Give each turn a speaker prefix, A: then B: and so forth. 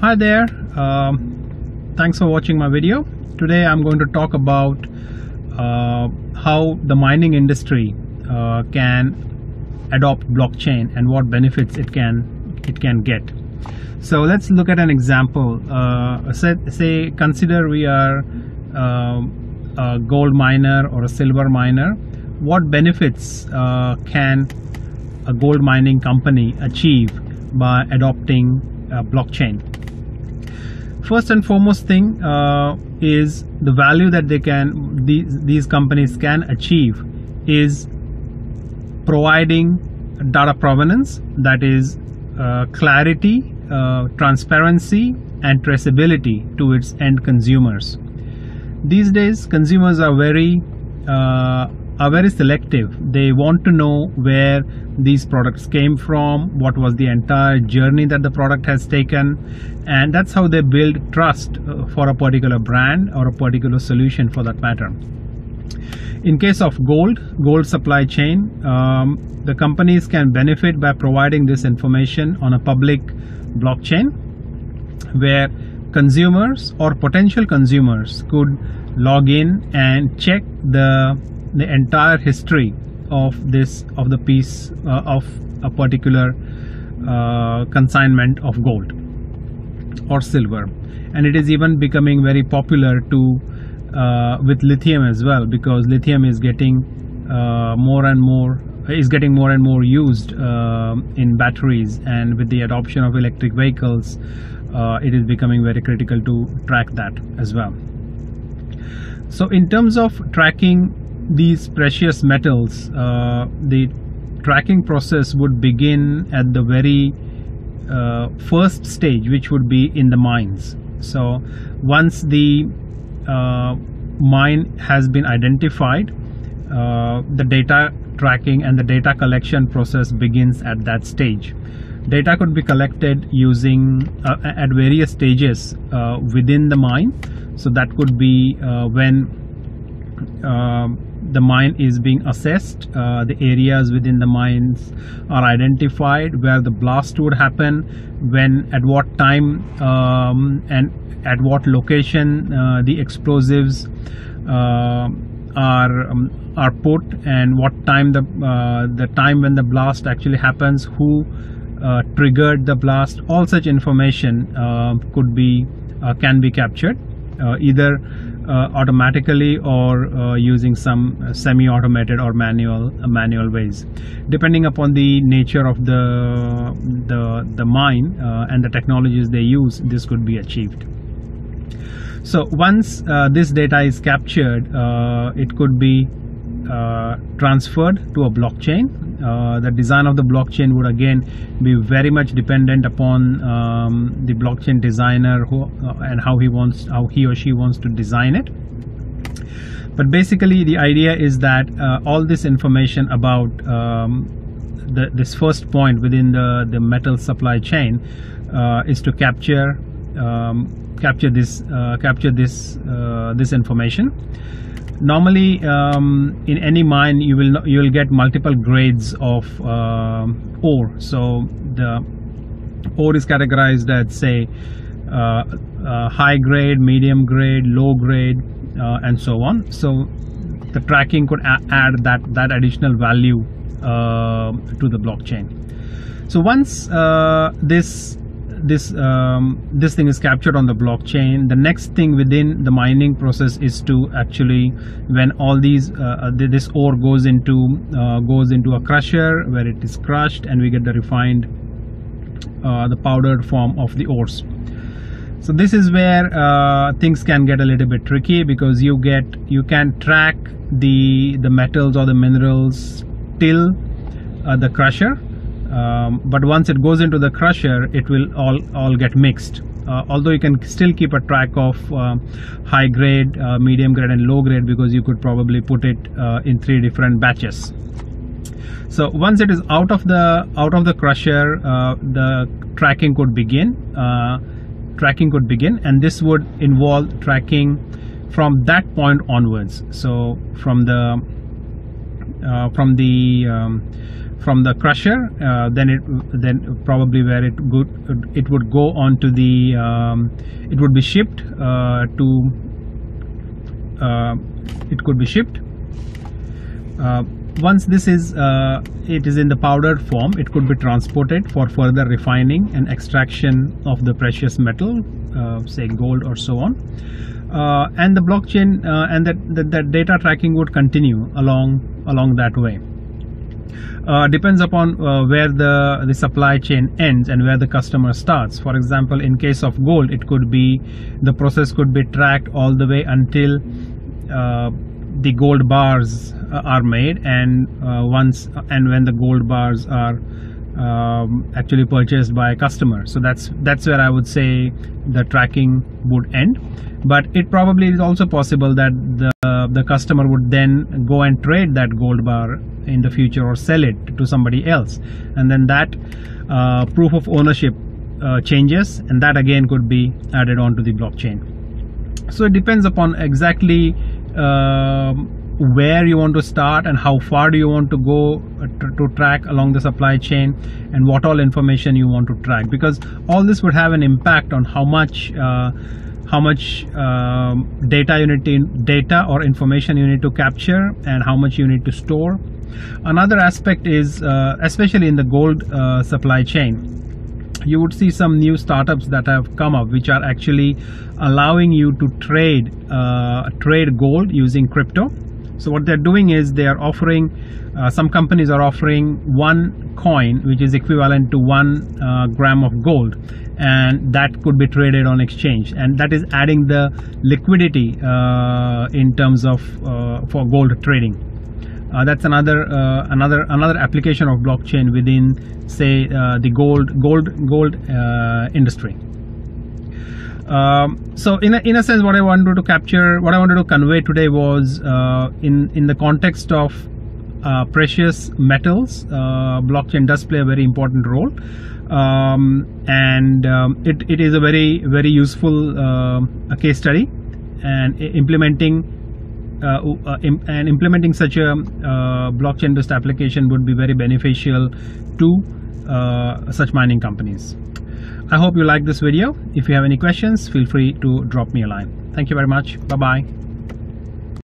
A: Hi there, um, thanks for watching my video. Today I'm going to talk about uh, how the mining industry uh, can adopt blockchain and what benefits it can it can get. So let's look at an example. Uh, say, say, consider we are um, a gold miner or a silver miner. What benefits uh, can a gold mining company achieve by adopting blockchain? First and foremost thing uh, is the value that they can these, these companies can achieve is providing data provenance that is uh, clarity uh, transparency and traceability to its end consumers. These days, consumers are very uh, are very selective. They want to know where these products came from, what was the entire journey that the product has taken, and that's how they build trust uh, for a particular brand or a particular solution for that matter. In case of gold, gold supply chain, um, the companies can benefit by providing this information on a public blockchain where consumers or potential consumers could log in and check the the entire history of this of the piece uh, of a particular uh, consignment of gold or silver. And it is even becoming very popular to uh, with lithium as well because lithium is getting uh, more and more is getting more and more used uh, in batteries. And with the adoption of electric vehicles uh, it is becoming very critical to track that as well. So in terms of tracking these precious metals uh, the tracking process would begin at the very uh, first stage which would be in the mines so once the uh, mine has been identified the data tracking and the data collection process begins at that stage. Data could be collected using uh, at various stages uh, within the mine. So that could be uh, when the mine is being assessed, uh, the areas within the mines are identified, where the blast would happen, when, at what time, um, and at what location uh, the explosives uh, are um, are put and what time the uh, the time when the blast actually happens who uh, triggered the blast all such information uh, could be can be captured either automatically or using some semi-automated or manual manual ways. Depending upon the nature of the the the mine and the technologies they use this could be achieved. So once uh, this data is captured, uh, it could be uh, transferred to a blockchain. Uh, the design of the blockchain would again be very much dependent upon um, the blockchain designer who, uh, and how he wants, how he or she wants to design it. But basically, the idea is that uh, all this information about um, the, this first point within the, the metal supply chain is to capture um, capture this uh, capture this uh, this information normally um, in any mine you will you will get multiple grades of uh, ore. So the ore is categorized as say uh, uh, high grade medium grade low grade uh, and so on. So the tracking could add that that additional value to the blockchain. So once this this um, this thing is captured on the blockchain. The next thing within the mining process is to actually when all these uh, uh this ore goes into uh, goes into a crusher where it is crushed and we get the refined uh, the powdered form of the ores. So this is where uh, things can get a little bit tricky because you get you can track the the metals or the minerals till uh, the crusher um, but once it goes into the crusher it will all all get mixed. Uh, although you can still keep a track of uh, high grade uh, medium grade and low grade because you could probably put it uh, in three different batches. So once it is out of the out of the crusher uh, the tracking could begin tracking could begin and this would involve tracking from that point onwards. So from the from the um, from the crusher, uh, then it then probably where it would it would go on to the um, it would be shipped uh, to uh, it could be shipped. Uh, once this is uh, it is in the powdered form, it could be transported for further refining and extraction of the precious metal, say gold or so on. And the blockchain and that, that that data tracking would continue along along that way. Uh, depends upon uh, where the the supply chain ends and where the customer starts. For example in case of gold it could be the process could be tracked all the way until uh, the gold bars uh, are made and uh, once and when the gold bars are um, actually purchased by a customer. So that's that's where i would say the tracking would end. But it probably is also possible that the the customer would then go and trade that gold bar in the future or sell it to somebody else. And then that uh, proof of ownership uh, changes and that again could be added onto the blockchain. So it depends upon exactly uh, where you want to start and how far do you want to go uh, to, to, track along the supply chain and what all information you want to track. Because all this would have an impact on how much uh, how much um, data you need to data or information you need to capture and how much you need to store. Another aspect is uh, especially in the gold uh, supply chain you would see some new startups that have come up which are actually allowing you to trade uh, trade gold using crypto so what they're doing is they are offering uh, some companies are offering one coin which is equivalent to one uh, gram of gold and that could be traded on exchange. And that is adding the liquidity uh, in terms of uh, for gold trading. Uh, that's another uh, another another application of blockchain within say the gold gold gold industry um, so in a, in a sense what I wanted to capture what I wanted to convey today was in in the context of precious metals blockchain does play a very important role. Um, and um, it, it is a very very useful uh, case study and implementing uh, uh, and implementing such a uh, blockchain based application would be very beneficial to uh, such mining companies i hope you like this video. If you have any questions feel free to drop me a line. Thank you very much. Bye bye